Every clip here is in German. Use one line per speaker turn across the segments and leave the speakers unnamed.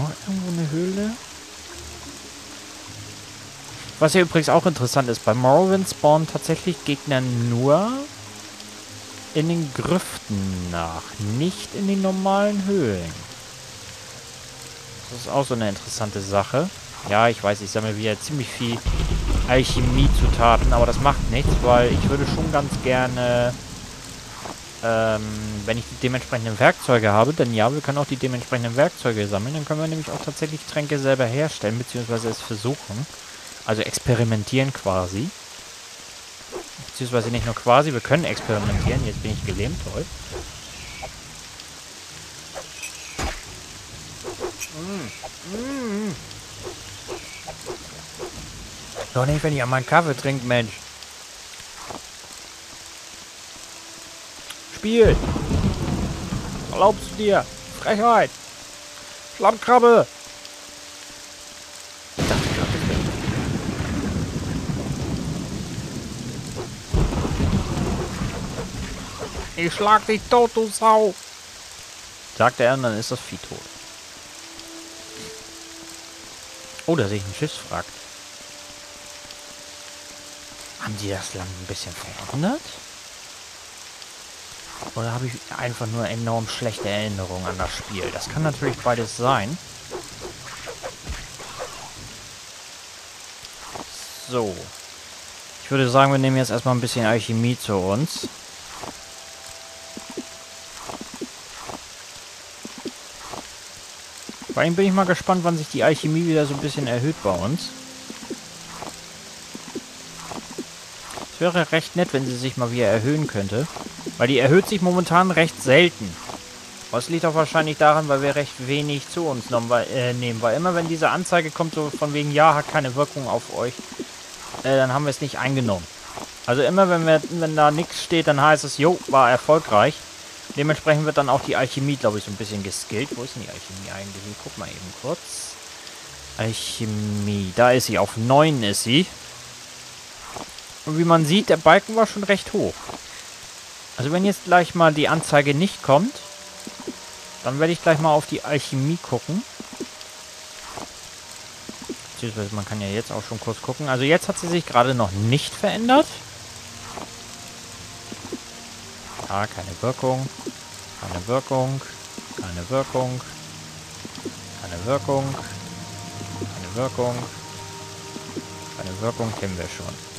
noch irgendwo eine Höhle? Was hier übrigens auch interessant ist, bei Morrowind spawnen tatsächlich Gegner nur in den Grüften nach, nicht in den normalen Höhlen. Das ist auch so eine interessante Sache. Ja, ich weiß, ich sammle wieder ziemlich viel Alchemie-Zutaten, aber das macht nichts, weil ich würde schon ganz gerne, ähm, wenn ich die dementsprechenden Werkzeuge habe, denn ja, wir können auch die dementsprechenden Werkzeuge sammeln, dann können wir nämlich auch tatsächlich Tränke selber herstellen, beziehungsweise es versuchen. Also experimentieren quasi. Beziehungsweise nicht nur quasi, wir können experimentieren. Jetzt bin ich gelähmt, toll. Mm, mm. Doch nicht, wenn ich an meinen Kaffee trinke, Mensch. Spiel! Erlaubst du dir? Frechheit! Schlammkrabbe! Ich dachte schlag dich tot, du Sau! Sagt er dann ist das Vieh tot. Oh, da sehe ich ein Schiffswrack. Haben die das Land ein bisschen verändert? Oder habe ich einfach nur enorm schlechte Erinnerungen an das Spiel? Das kann natürlich beides sein. So. Ich würde sagen, wir nehmen jetzt erstmal ein bisschen Alchemie zu uns. Vor allem bin ich mal gespannt, wann sich die Alchemie wieder so ein bisschen erhöht bei uns. Wäre recht nett, wenn sie sich mal wieder erhöhen könnte. Weil die erhöht sich momentan recht selten. Das liegt auch wahrscheinlich daran, weil wir recht wenig zu uns äh, nehmen. Weil immer wenn diese Anzeige kommt, so von wegen, ja, hat keine Wirkung auf euch, äh, dann haben wir es nicht eingenommen. Also immer wenn, wir, wenn da nichts steht, dann heißt es, jo, war erfolgreich. Dementsprechend wird dann auch die Alchemie, glaube ich, so ein bisschen geskillt. Wo ist denn die Alchemie eigentlich? Ich guck mal eben kurz. Alchemie, da ist sie. Auf 9 ist sie. Und wie man sieht, der Balken war schon recht hoch. Also wenn jetzt gleich mal die Anzeige nicht kommt, dann werde ich gleich mal auf die Alchemie gucken. Beziehungsweise man kann ja jetzt auch schon kurz gucken. Also jetzt hat sie sich gerade noch nicht verändert. Ja, keine Wirkung. Keine Wirkung. Keine Wirkung. Keine Wirkung. Keine Wirkung. Keine Wirkung kennen wir schon.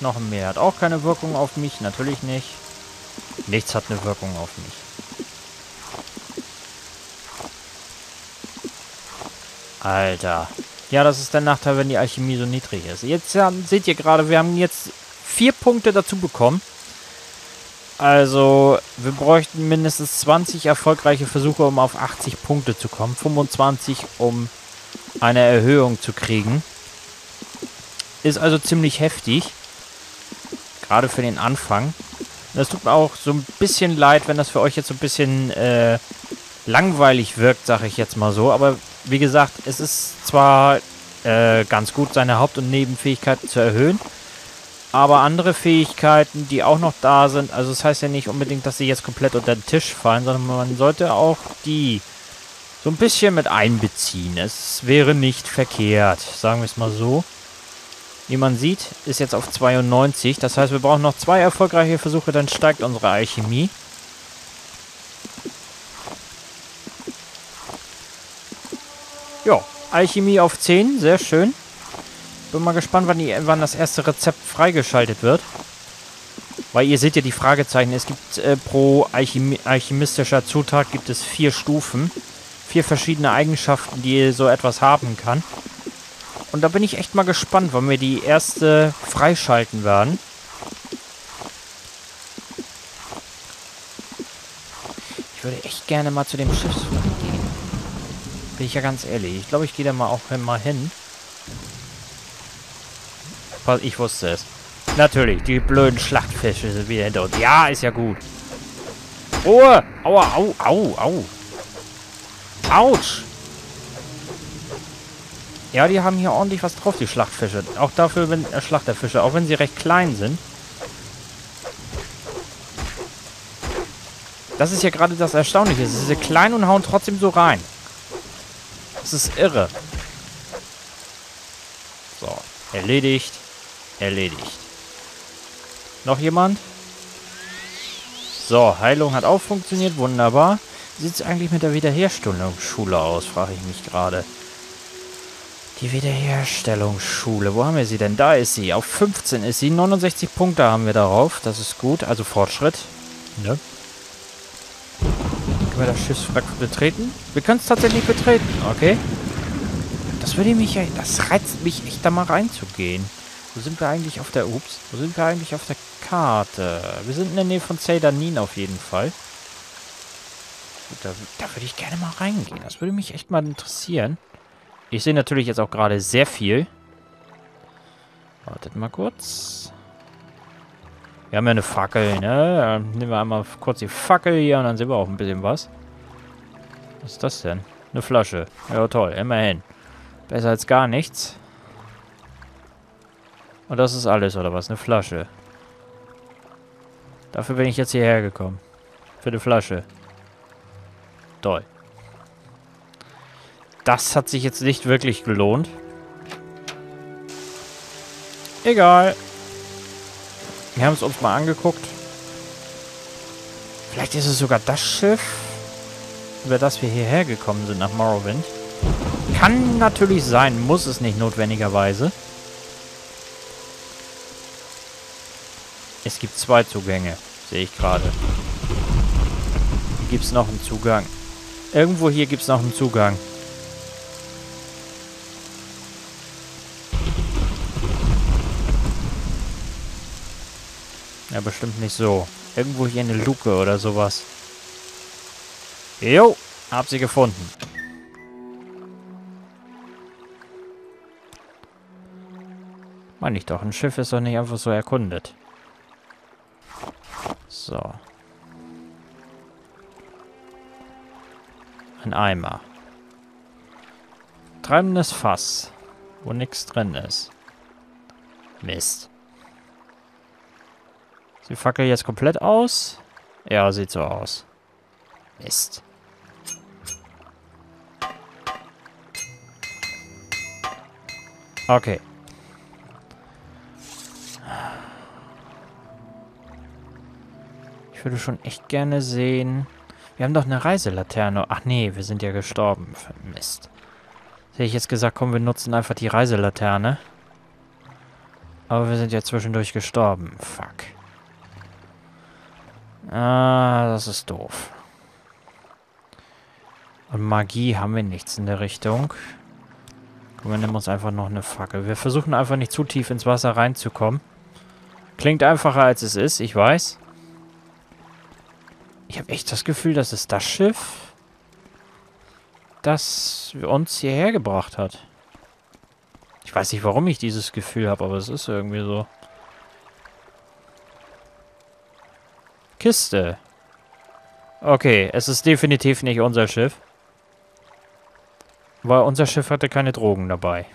Noch Meer hat auch keine Wirkung auf mich. Natürlich nicht. Nichts hat eine Wirkung auf mich. Alter. Ja, das ist der Nachteil, wenn die Alchemie so niedrig ist. Jetzt ja, seht ihr gerade, wir haben jetzt vier Punkte dazu bekommen. Also, wir bräuchten mindestens 20 erfolgreiche Versuche, um auf 80 Punkte zu kommen. 25, um eine Erhöhung zu kriegen. Ist also ziemlich heftig. Gerade für den Anfang. Das tut mir auch so ein bisschen leid, wenn das für euch jetzt so ein bisschen äh, langweilig wirkt, sage ich jetzt mal so. Aber wie gesagt, es ist zwar äh, ganz gut, seine Haupt- und Nebenfähigkeiten zu erhöhen aber andere Fähigkeiten, die auch noch da sind, also das heißt ja nicht unbedingt, dass sie jetzt komplett unter den Tisch fallen, sondern man sollte auch die so ein bisschen mit einbeziehen. Es wäre nicht verkehrt, sagen wir es mal so. Wie man sieht, ist jetzt auf 92. Das heißt, wir brauchen noch zwei erfolgreiche Versuche, dann steigt unsere Alchemie. Ja, Alchemie auf 10, sehr schön. Bin mal gespannt, wann, die, wann das erste Rezept freigeschaltet wird. Weil ihr seht ja die Fragezeichen. Es gibt äh, pro Alchemi alchemistischer Zutat gibt es vier Stufen. Vier verschiedene Eigenschaften, die so etwas haben kann. Und da bin ich echt mal gespannt, wann wir die erste freischalten werden. Ich würde echt gerne mal zu dem Schiffswrack gehen. Bin ich ja ganz ehrlich. Ich glaube, ich gehe da mal auch mal hin. Ich wusste es. Natürlich, die blöden Schlachtfische sind wieder hinter uns. Ja, ist ja gut. Ruhe! Aua, au, au, au. Autsch! Ja, die haben hier ordentlich was drauf, die Schlachtfische. Auch dafür, wenn äh, Schlachterfische, auch wenn sie recht klein sind. Das ist ja gerade das Erstaunliche. Sie sind klein und hauen trotzdem so rein. Das ist irre. So, erledigt. Erledigt. Noch jemand? So, Heilung hat auch funktioniert. Wunderbar. Wie sieht es eigentlich mit der Wiederherstellungsschule aus, frage ich mich gerade. Die Wiederherstellungsschule. Wo haben wir sie denn? Da ist sie. Auf 15 ist sie. 69 Punkte haben wir darauf. Das ist gut. Also Fortschritt. Ne? Können wir das Schiffswrack betreten? Wir können es tatsächlich betreten. Okay. Das würde mich ja... Das reizt mich echt, da mal reinzugehen. Wo sind wir eigentlich auf der... Ups. Wo sind wir eigentlich auf der Karte? Wir sind in der Nähe von Seydanin auf jeden Fall. Da, da würde ich gerne mal reingehen. Das würde mich echt mal interessieren. Ich sehe natürlich jetzt auch gerade sehr viel. Wartet mal kurz. Wir haben ja eine Fackel, ne? Dann nehmen wir einmal kurz die Fackel hier und dann sehen wir auch ein bisschen was. Was ist das denn? Eine Flasche. Ja, toll. Immerhin. Besser als gar nichts. Und das ist alles, oder was? Eine Flasche. Dafür bin ich jetzt hierher gekommen. Für eine Flasche. Toll. Das hat sich jetzt nicht wirklich gelohnt. Egal. Wir haben es uns mal angeguckt. Vielleicht ist es sogar das Schiff, über das wir hierher gekommen sind nach Morrowind. Kann natürlich sein, muss es nicht notwendigerweise. Es gibt zwei Zugänge, sehe ich gerade. Hier gibt es noch einen Zugang. Irgendwo hier gibt es noch einen Zugang. Ja, bestimmt nicht so. Irgendwo hier eine Luke oder sowas. Jo, hab sie gefunden. Meine ich doch, ein Schiff ist doch nicht einfach so erkundet. So. Ein Eimer. Treibendes Fass, wo nichts drin ist. Mist. Sie fackelt jetzt komplett aus? Ja, sieht so aus. Mist. Okay. Ich würde schon echt gerne sehen... Wir haben doch eine Reiselaterne. Ach nee, wir sind ja gestorben. Mist. Hätte ich jetzt gesagt, komm, wir nutzen einfach die Reiselaterne. Aber wir sind ja zwischendurch gestorben. Fuck. Ah, das ist doof. Und Magie haben wir nichts in der Richtung. Komm, wir nehmen uns einfach noch eine Fackel. Wir versuchen einfach nicht zu tief ins Wasser reinzukommen. Klingt einfacher als es ist, ich weiß. Ich habe echt das Gefühl, dass es das Schiff, das uns hierher gebracht hat. Ich weiß nicht, warum ich dieses Gefühl habe, aber es ist irgendwie so. Kiste. Okay, es ist definitiv nicht unser Schiff. Weil unser Schiff hatte keine Drogen dabei.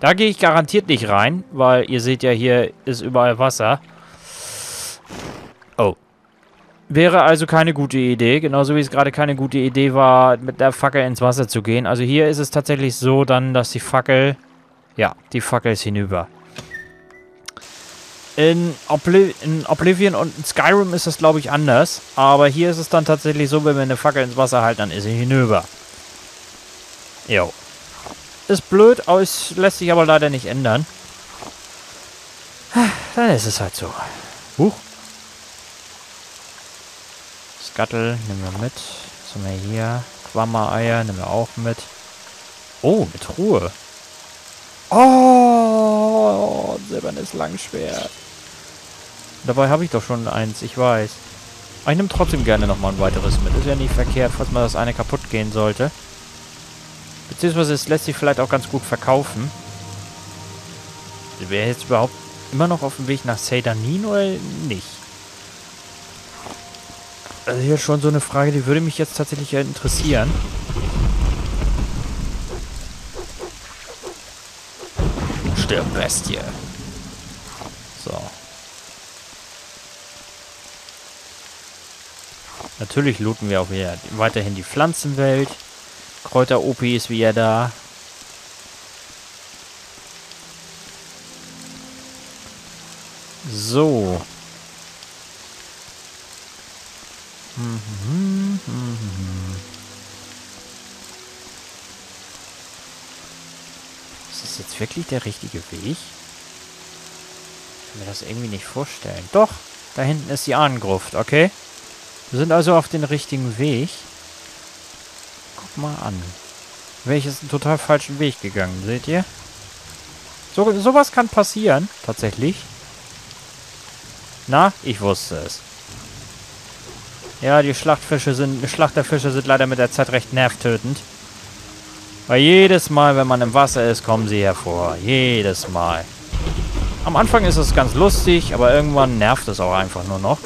Da gehe ich garantiert nicht rein, weil ihr seht ja, hier ist überall Wasser. Oh. Wäre also keine gute Idee, genauso wie es gerade keine gute Idee war, mit der Fackel ins Wasser zu gehen. Also hier ist es tatsächlich so dann, dass die Fackel... Ja, die Fackel ist hinüber. In, Obli in Oblivion und in Skyrim ist das, glaube ich, anders. Aber hier ist es dann tatsächlich so, wenn wir eine Fackel ins Wasser halten, dann ist sie hinüber. Jo. Ist blöd, aber es lässt sich aber leider nicht ändern. Dann ist es halt so. Huch. Skattel nehmen wir mit. Was haben wir hier? Quammereier nehmen wir auch mit. Oh, eine Truhe. Oh, silbernes Langschwert. Dabei habe ich doch schon eins, ich weiß. Aber ich nehme trotzdem gerne nochmal ein weiteres mit. Ist ja nicht verkehrt, falls mal das eine kaputt gehen sollte. Beziehungsweise es lässt sich vielleicht auch ganz gut verkaufen. Wäre jetzt überhaupt immer noch auf dem Weg nach Seydanin oder nicht? Also hier schon so eine Frage, die würde mich jetzt tatsächlich interessieren. Stirb, Bestie. Natürlich looten wir auch wieder weiterhin die Pflanzenwelt. Kräuter-OP ist wieder da. So. Ist das jetzt wirklich der richtige Weg? Ich kann mir das irgendwie nicht vorstellen. Doch, da hinten ist die Ahnengruft, okay? Wir sind also auf den richtigen Weg. Guck mal an. Ich jetzt einen total falschen Weg gegangen, seht ihr? So, sowas kann passieren, tatsächlich. Na, ich wusste es. Ja, die Schlachtfische sind, Schlachterfische sind leider mit der Zeit recht nervtötend. Weil jedes Mal, wenn man im Wasser ist, kommen sie hervor. Jedes Mal. Am Anfang ist es ganz lustig, aber irgendwann nervt es auch einfach nur noch.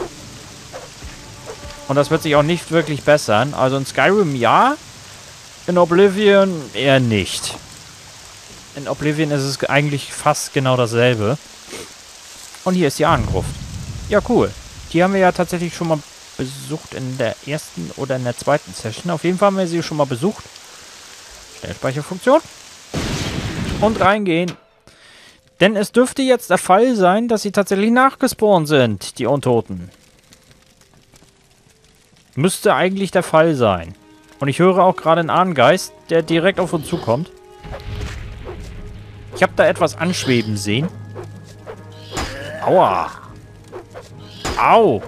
Und das wird sich auch nicht wirklich bessern. Also in Skyrim ja, in Oblivion eher nicht. In Oblivion ist es eigentlich fast genau dasselbe. Und hier ist die Ahnengruft. Ja, cool. Die haben wir ja tatsächlich schon mal besucht in der ersten oder in der zweiten Session. Auf jeden Fall haben wir sie schon mal besucht. Schnellspeicherfunktion. Und reingehen. Denn es dürfte jetzt der Fall sein, dass sie tatsächlich nachgespawnt sind, die Untoten. Müsste eigentlich der Fall sein. Und ich höre auch gerade einen Ahnengeist, der direkt auf uns zukommt. Ich habe da etwas anschweben sehen. Aua. Au.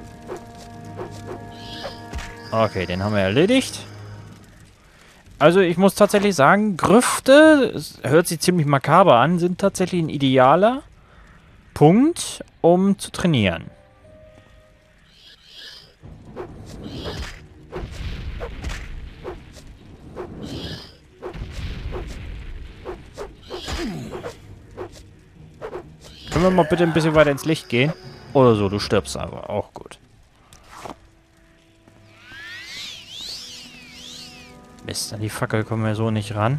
Okay, den haben wir erledigt. Also ich muss tatsächlich sagen, Grüfte, hört sich ziemlich makaber an, sind tatsächlich ein idealer Punkt, um zu trainieren. Wir mal bitte ein bisschen weiter ins Licht gehen? Oder so, du stirbst aber. Auch gut. Mist, an die Fackel kommen wir so nicht ran.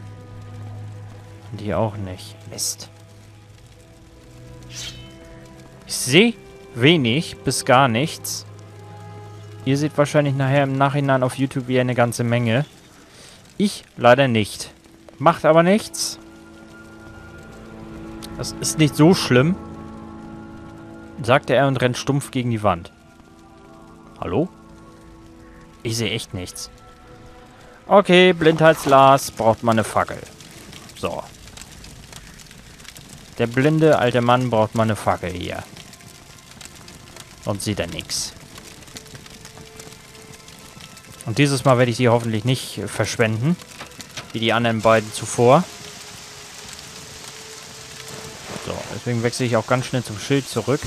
Die auch nicht. Mist. Ich sehe wenig bis gar nichts. Ihr seht wahrscheinlich nachher im Nachhinein auf YouTube wieder eine ganze Menge. Ich leider nicht. Macht aber nichts. Das ist nicht so schlimm sagte er und rennt stumpf gegen die Wand. Hallo? Ich sehe echt nichts. Okay, Blindheitsglas braucht man eine Fackel. So. Der blinde alte Mann braucht mal eine Fackel hier. Sonst sieht er nichts. Und dieses Mal werde ich die hoffentlich nicht verschwenden. Wie die anderen beiden zuvor. Deswegen wechsle ich auch ganz schnell zum Schild zurück.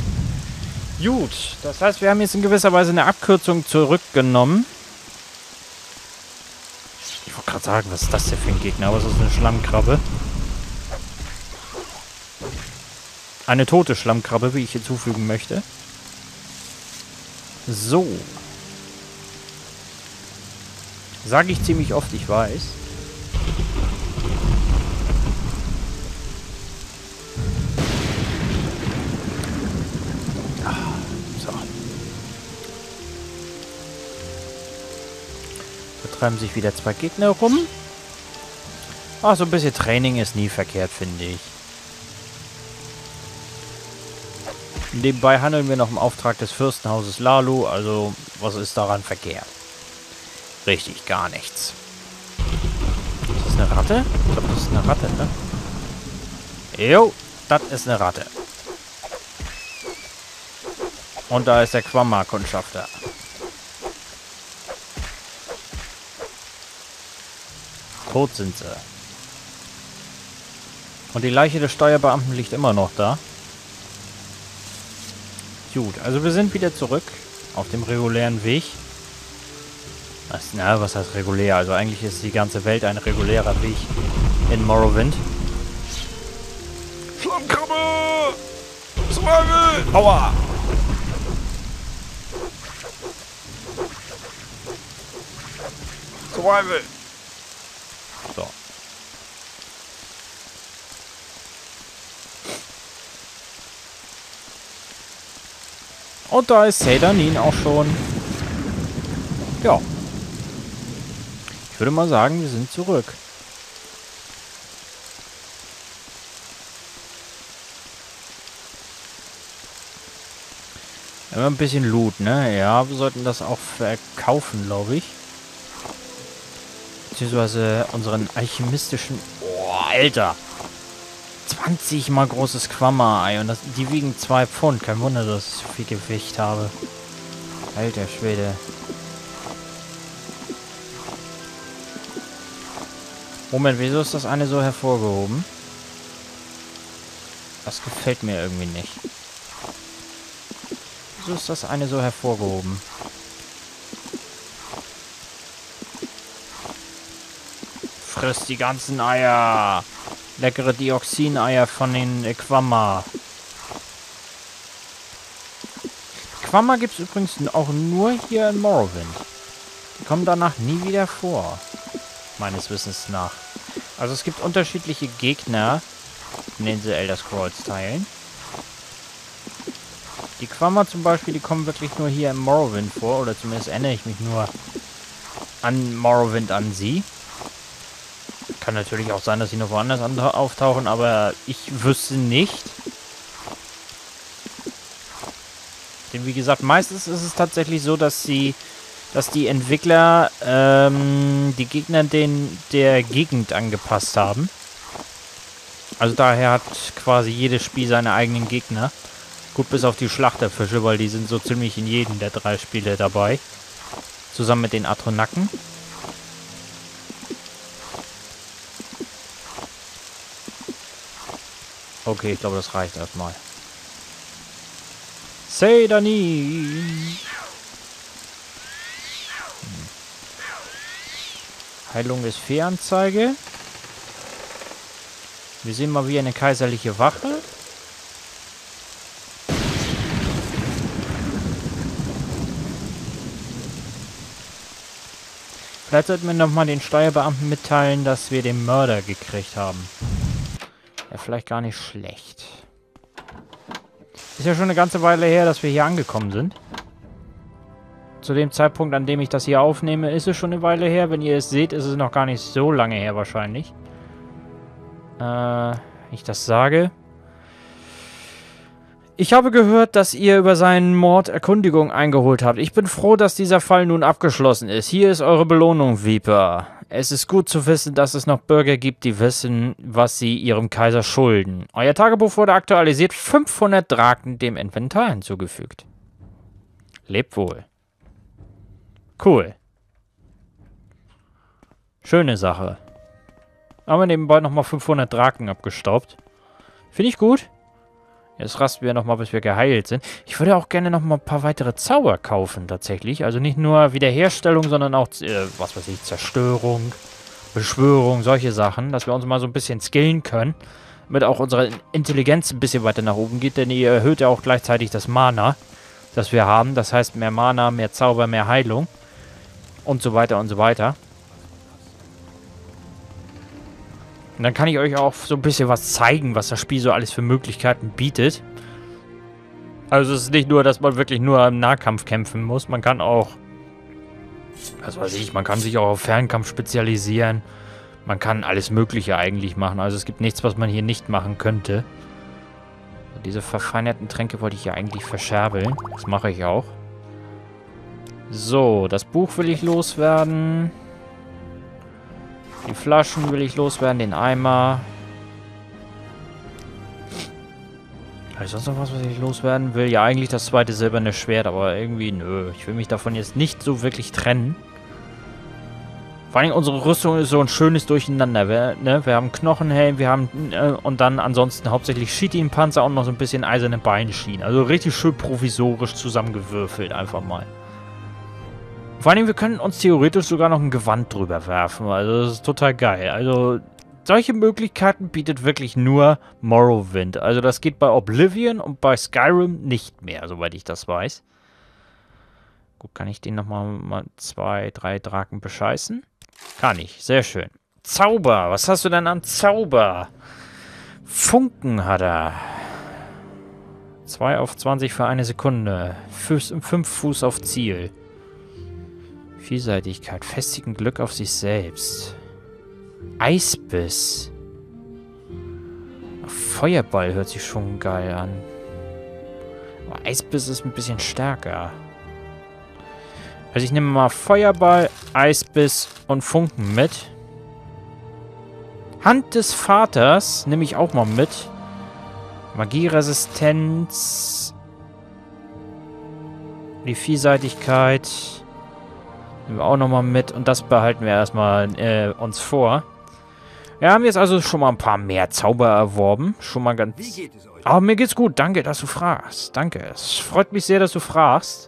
Gut, das heißt, wir haben jetzt in gewisser Weise eine Abkürzung zurückgenommen. Ich wollte gerade sagen, was ist das denn für ein Gegner? Aber es ist eine Schlammkrabbe. Eine tote Schlammkrabbe, wie ich hinzufügen möchte. So. Sage ich ziemlich oft, ich weiß. Treiben sich wieder zwei Gegner rum. Ach, so ein bisschen Training ist nie verkehrt, finde ich. Nebenbei handeln wir noch im Auftrag des Fürstenhauses Lalu, also was ist daran verkehrt? Richtig, gar nichts. Ist das eine Ratte? Ich glaube, das ist eine Ratte, ne? Jo, das ist eine Ratte. Und da ist der Quamma-Kundschafter. Tot sind sie. Und die Leiche des Steuerbeamten liegt immer noch da. Gut, also wir sind wieder zurück auf dem regulären Weg. Was, na, was heißt regulär? Also eigentlich ist die ganze Welt ein regulärer Weg in Morrowind.
Flammkrabbe! Survival!
Aua!
Survival!
Und da ist Sedanin auch schon. Ja. Ich würde mal sagen, wir sind zurück. Immer ein bisschen Loot, ne? Ja, wir sollten das auch verkaufen, glaube ich. Beziehungsweise unseren alchemistischen... Boah, Alter! 20 mal großes Quammer-Ei und das, die wiegen 2 Pfund. Kein Wunder, dass ich so viel Gewicht habe. Alter Schwede. Moment, wieso ist das eine so hervorgehoben? Das gefällt mir irgendwie nicht. Wieso ist das eine so hervorgehoben? Friss die ganzen Eier. Leckere Dioxineier von den äh, Quamma. Quamma gibt es übrigens auch nur hier in Morrowind. Die kommen danach nie wieder vor. Meines Wissens nach. Also es gibt unterschiedliche Gegner in den The Elder Scrolls Teilen. Die Quamma zum Beispiel, die kommen wirklich nur hier in Morrowind vor. Oder zumindest erinnere ich mich nur an Morrowind an sie. Kann natürlich auch sein, dass sie noch woanders auftauchen, aber ich wüsste nicht. Denn wie gesagt, meistens ist es tatsächlich so, dass sie, dass die Entwickler ähm, die Gegner den, der Gegend angepasst haben. Also daher hat quasi jedes Spiel seine eigenen Gegner. Gut, bis auf die Schlachterfische, weil die sind so ziemlich in jedem der drei Spiele dabei. Zusammen mit den Atronacken. Okay, ich glaube, das reicht erstmal. Seidani! Hm. Heilung ist Fehlanzeige. Wir sehen mal wie eine kaiserliche Wache. Vielleicht sollten wir nochmal den Steuerbeamten mitteilen, dass wir den Mörder gekriegt haben. Wäre vielleicht gar nicht schlecht. Ist ja schon eine ganze Weile her, dass wir hier angekommen sind. Zu dem Zeitpunkt, an dem ich das hier aufnehme, ist es schon eine Weile her. Wenn ihr es seht, ist es noch gar nicht so lange her wahrscheinlich. Äh, ich das sage. Ich habe gehört, dass ihr über seinen Mord Erkundigung eingeholt habt. Ich bin froh, dass dieser Fall nun abgeschlossen ist. Hier ist eure Belohnung, Viper. Es ist gut zu wissen, dass es noch Bürger gibt, die wissen, was sie ihrem Kaiser schulden. Euer Tagebuch wurde aktualisiert, 500 Draken dem Inventar hinzugefügt. Lebt wohl. Cool. Schöne Sache. Haben wir nebenbei nochmal 500 Draken abgestaubt. Finde ich gut. Jetzt rasten wir nochmal, bis wir geheilt sind. Ich würde auch gerne nochmal ein paar weitere Zauber kaufen, tatsächlich. Also nicht nur Wiederherstellung, sondern auch, äh, was weiß ich, Zerstörung, Beschwörung, solche Sachen. Dass wir uns mal so ein bisschen skillen können. Damit auch unsere Intelligenz ein bisschen weiter nach oben geht. Denn ihr erhöht ja auch gleichzeitig das Mana, das wir haben. Das heißt, mehr Mana, mehr Zauber, mehr Heilung. Und so weiter und so weiter. Und dann kann ich euch auch so ein bisschen was zeigen, was das Spiel so alles für Möglichkeiten bietet. Also es ist nicht nur, dass man wirklich nur im Nahkampf kämpfen muss. Man kann auch, was weiß ich, man kann sich auch auf Fernkampf spezialisieren. Man kann alles Mögliche eigentlich machen. Also es gibt nichts, was man hier nicht machen könnte. Diese verfeinerten Tränke wollte ich ja eigentlich verscherbeln. Das mache ich auch. So, das Buch will ich loswerden. Die Flaschen will ich loswerden, den Eimer. Habe ich sonst noch was, was ich loswerden will? Ja, eigentlich das zweite silberne Schwert, aber irgendwie, nö. Ich will mich davon jetzt nicht so wirklich trennen. Vor allem unsere Rüstung ist so ein schönes Durcheinander. Wir, ne? wir haben Knochenhelm, wir haben äh, und dann ansonsten hauptsächlich Chitin-Panzer und noch so ein bisschen eiserne Beinschienen. Also richtig schön provisorisch zusammengewürfelt einfach mal. Vor allem, wir können uns theoretisch sogar noch ein Gewand drüber werfen. Also das ist total geil. Also solche Möglichkeiten bietet wirklich nur Morrowind. Also das geht bei Oblivion und bei Skyrim nicht mehr, soweit ich das weiß. Gut, kann ich den nochmal mal zwei, drei Draken bescheißen? Kann ich, sehr schön. Zauber, was hast du denn an Zauber? Funken hat er. 2 auf 20 für eine Sekunde. 5 Fuß auf Ziel. Vielseitigkeit, festigen Glück auf sich selbst. Eisbiss. Feuerball hört sich schon geil an. Aber Eisbiss ist ein bisschen stärker. Also ich nehme mal Feuerball, Eisbiss und Funken mit. Hand des Vaters nehme ich auch mal mit. Magieresistenz. Die Vielseitigkeit. Nehmen wir auch nochmal mit. Und das behalten wir erstmal äh, uns vor. Wir haben jetzt also schon mal ein paar mehr Zauber erworben. Schon mal ganz...
Wie geht es euch?
Aber mir geht's gut. Danke, dass du fragst. Danke. Es freut mich sehr, dass du fragst.